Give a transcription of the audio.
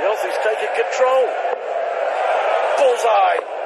Hilsey's taking control. Bullseye.